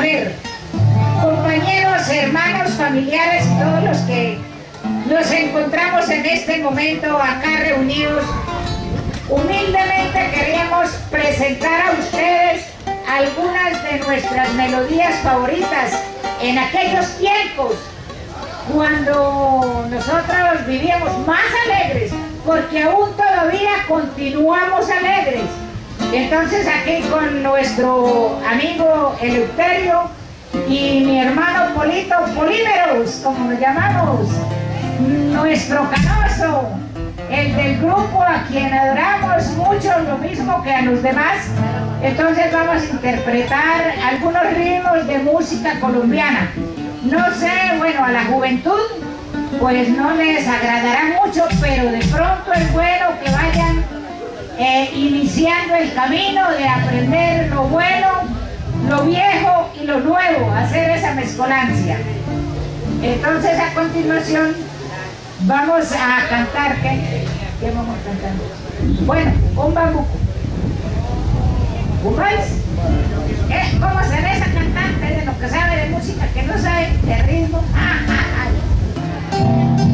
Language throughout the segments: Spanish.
A ver, compañeros, hermanos, familiares y todos los que nos encontramos en este momento acá reunidos, humildemente queríamos presentar a ustedes algunas de nuestras melodías favoritas en aquellos tiempos cuando nosotros vivíamos más alegres, porque aún todavía continuamos alegres. Entonces aquí con nuestro amigo Eleuterio y mi hermano Polito Polímeros, como nos llamamos, nuestro canoso, el del grupo a quien adoramos mucho, lo mismo que a los demás. Entonces vamos a interpretar algunos ritmos de música colombiana. No sé, bueno, a la juventud pues no les agradará mucho, pero de pronto es bueno que vayan eh, iniciando el camino de aprender lo bueno, lo viejo y lo nuevo, hacer esa mezcolancia. Entonces a continuación vamos a cantar, ¿qué? ¿Qué vamos cantando? Bueno, un bambuco. ¿Un. ¿Cómo se ve esa cantante de lo que sabe de música que no sabe de ritmo? ¡Ah, ah, ah!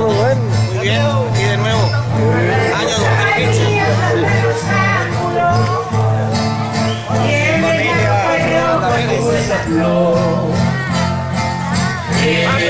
Muy bien, aquí de nuevo. Año 2015. Papi, venga.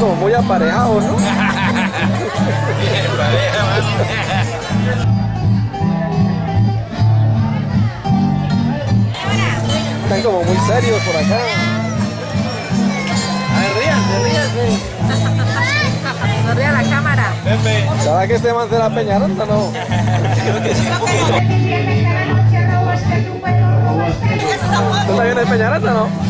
Como muy aparejados, ¿no? Están como muy serios por acá. A ver, ríanse, ríanse. Sonríe a la cámara. ¿Sabes que este man de la Peñaranda no? Creo que sí, un poquito. ¿Tú también de Peñaranda no?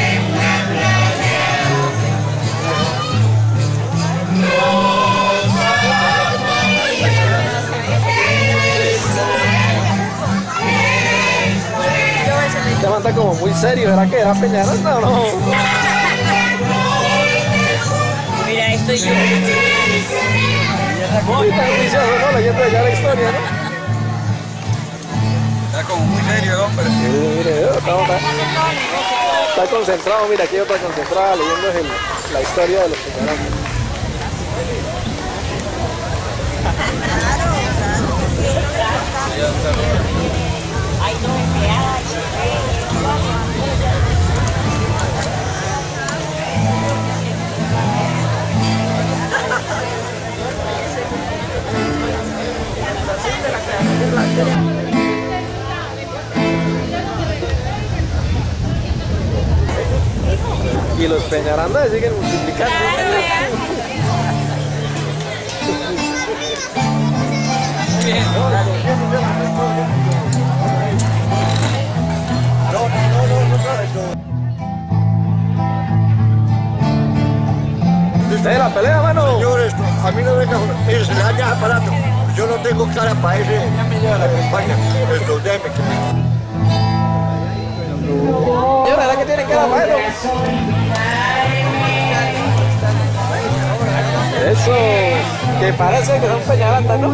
Man está como muy serio, ¿era que era Peñaranda o no? Mira, estoy yo. Muy tan juicioso, ¿no? Leyendo ya la historia, ¿no? Está como muy serio, ¿no? hombre. Sí, mire, está, está, está concentrado, mira, aquí otra concentrada leyendo el, la historia de los Peñarandas. Y los Peñarandas se siguen multiplicando. ¿Usted la pelea, mano? Señores, a mí no me el aparato. Yo no tengo cara para ese acompaña. Esto, déjeme que me... Señora, ¿verdad que tiene cara para eso? Eso, que parece que son peñarandas, ¿no?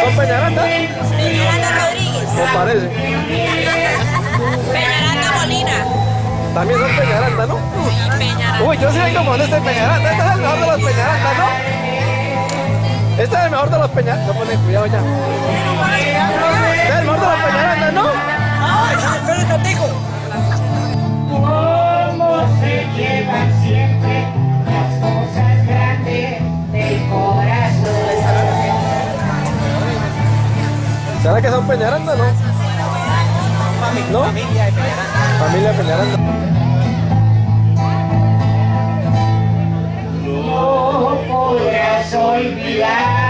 ¿Son peñarandas? Peñaranda Rodríguez. No parece. Peñaranda Molina. También son peñarandas, ¿no? Y Peñaranda. Uy, yo sí vengo con este peñaranda. Este es el mejor de los peñarandas, ¿no? Este es el mejor de los peñarandas. No ponen cuidado ya. Este es el mejor de los peñarandas, ¿no? ¡Espera, Catico! cómo ¿Será que son peñarandas, no? ¿No? Familia de Peñaranda. Familia peñaranda. No podrás olvidarme.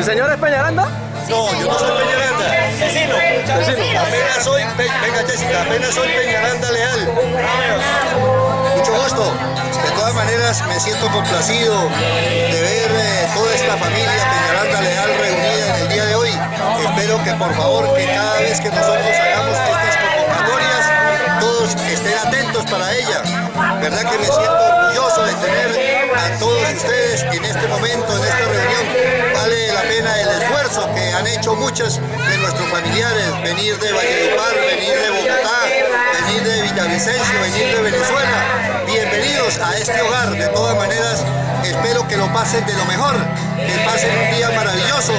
¿El señor es peñaranda? No, yo no soy Peñaranda. Vecino. Vecino. Apenas soy, Pe- venga Jessica, apenas soy Peñaranda Leal. Mucho gusto. De todas maneras, me siento complacido de ver eh, toda esta familia Peñaranda Leal reunida en el día de hoy. Espero que por favor, que cada vez que nosotros hagamos estas convocatorias, todos estén atentos para ella. ¿Verdad que me siento orgulloso de muchos de nuestros familiares, venir de Valledupar, venir de Bogotá, venir de Villavicencio, venir de Venezuela. Bienvenidos a este hogar. De todas maneras, espero que lo pasen de lo mejor, que pasen un día maravilloso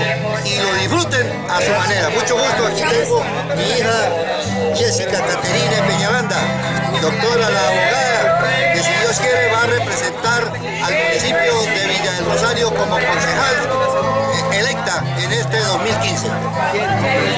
y lo disfruten a su manera. Mucho gusto. Aquí tengo mi hija Jessica Caterina Peñaranda, doctora, la abogada, que si Dios quiere va a representar al municipio de Villa del Rosario como concejal Yeah.